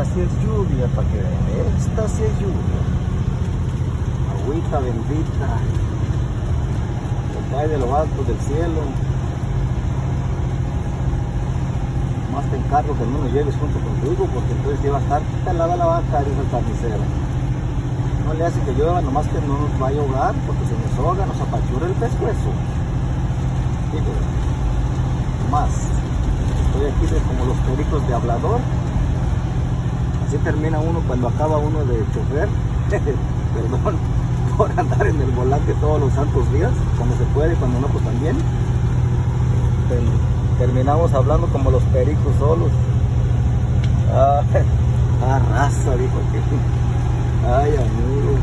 esta sí es lluvia. Agüita bendita. Que cae de lo alto del cielo. Más te encargo que no nos lleves junto contigo porque entonces lleva a estar pelada la vaca, dice el carnicero. No le hace que llueva, nomás que no nos vaya a ahogar porque si nos ahoga nos apachura el pescuezo. Digo, más. Estoy aquí de como los pericos de hablador. Termina uno cuando acaba uno de chofer. Perdón por andar en el volante todos los santos días, cuando se puede, cuando no, pues también. Terminamos hablando como los pericos solos. Ah, ah raza, dijo aquí. Ay, amigo.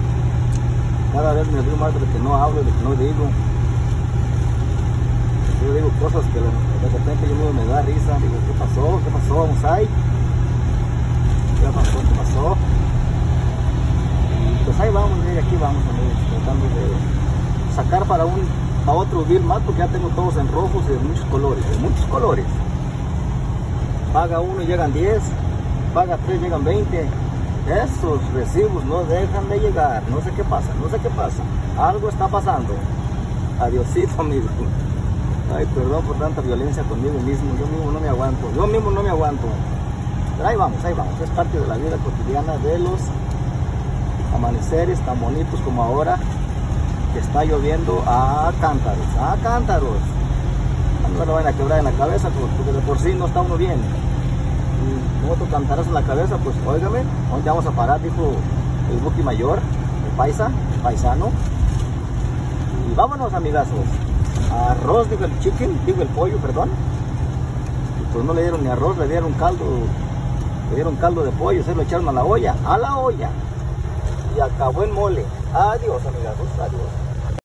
Cada vez me río más de lo que no hablo, de lo que no digo. Yo digo cosas que de repente yo me da risa. Digo, ¿qué pasó? ¿Qué pasó? ¿Vamos ahí? ¿Qué pasó? ¿Qué pasó? Y pues ahí vamos, y aquí vamos, amigos, tratando de sacar para un para otro bill más porque ya tengo todos en rojos y de muchos colores, de muchos colores. Paga uno y llegan 10, paga tres llegan 20. Esos recibos no dejan de llegar, no sé qué pasa, no sé qué pasa. Algo está pasando. Adiosito, amigo. Ay, perdón por tanta violencia conmigo mismo. Yo mismo no me aguanto. Yo mismo no me aguanto. Ahí vamos, ahí vamos. Es parte de la vida cotidiana de los amaneceres tan bonitos como ahora que está lloviendo a cántaros, a cántaros. No lo van a quebrar en la cabeza porque de por sí no está uno bien. Y otro cantarazo en la cabeza, pues óigame, ¿dónde vamos a parar? Dijo el buki mayor, el paisa, el paisano. Y vámonos amigazos. Arroz, digo el chicken, digo el pollo, perdón. Pues no le dieron ni arroz, le dieron caldo, dieron caldo de pollo, se lo echaron a la olla, a la olla. Y acabó el mole. Adiós amigazos, adiós.